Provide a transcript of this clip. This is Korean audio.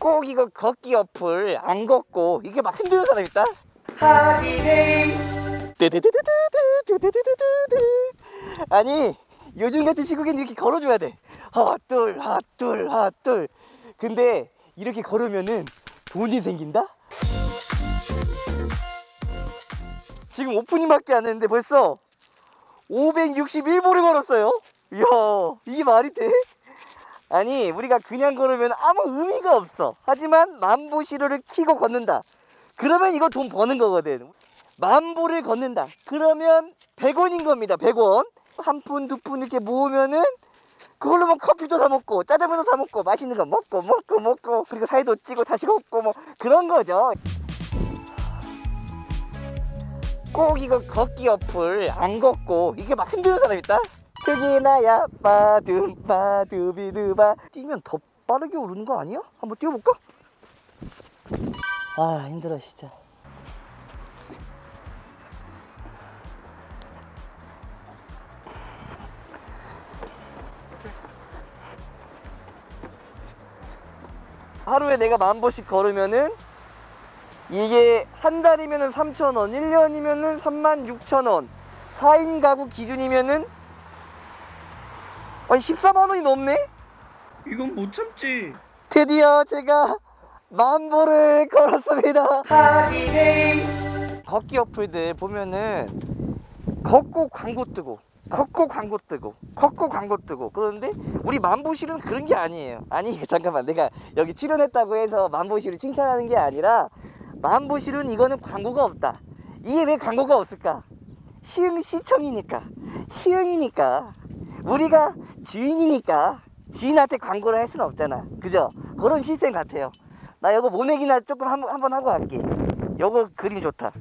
꼭 이거 걷기 어플 안 걷고 이게 막 흔드는 사람 있다? 하디네 아니 요즘 같은 시국엔 이렇게 걸어줘야 돼 핫둘 핫둘 핫둘 근데 이렇게 걸으면은 돈이 생긴다? 지금 오프닝밖에 안 했는데 벌써 561보를 걸었어요 이야 이게 말이 돼? 아니 우리가 그냥 걸으면 아무 의미가 없어. 하지만 만보시로를 키고 걷는다. 그러면 이거 돈 버는 거거든. 만보를 걷는다. 그러면 100원인 겁니다 100원. 한 푼 두 푼 이렇게 모으면은 그걸로 뭐 커피도 사 먹고 짜장면도 사 먹고 맛있는 거 먹고 먹고 먹고 그리고 사이도 찌고 다시 먹고 뭐 그런 거죠. 꼭 이거 걷기 어플 안 걷고 이게 막 흔드는 사람 있다? 그게 나야 빠둠 빠두비두바 뛰면 더 빠르게 오르는 거 아니야? 한번 뛰어볼까? 아 힘들어 진짜 하루에 내가 만 보씩 걸으면은 이게 한 달이면은 3,000원, 1년이면은 36,000원, 4인 가구 기준이면은 아니 14만 원이 넘네? 이건 못 참지. 드디어 제가 만보를 걸었습니다. 하디네. 걷기 어플들 보면은 걷고 광고 뜨고 걷고 광고 뜨고 걷고 광고 뜨고 그런데 우리 만보실은 그런 게 아니에요. 아니 잠깐만 내가 여기 출연했다고 해서 만보실을 칭찬하는 게 아니라 만보실은 이거는 광고가 없다. 이게 왜 광고가 없을까? 시흥 시청이니까 시흥이니까 우리가 주인이니까 주인한테 광고를 할 수는 없잖아. 그죠? 그런 시스템 같아요. 나 이거 모내기나 조금 한, 한번 하고 갈게. 요거 그림 좋다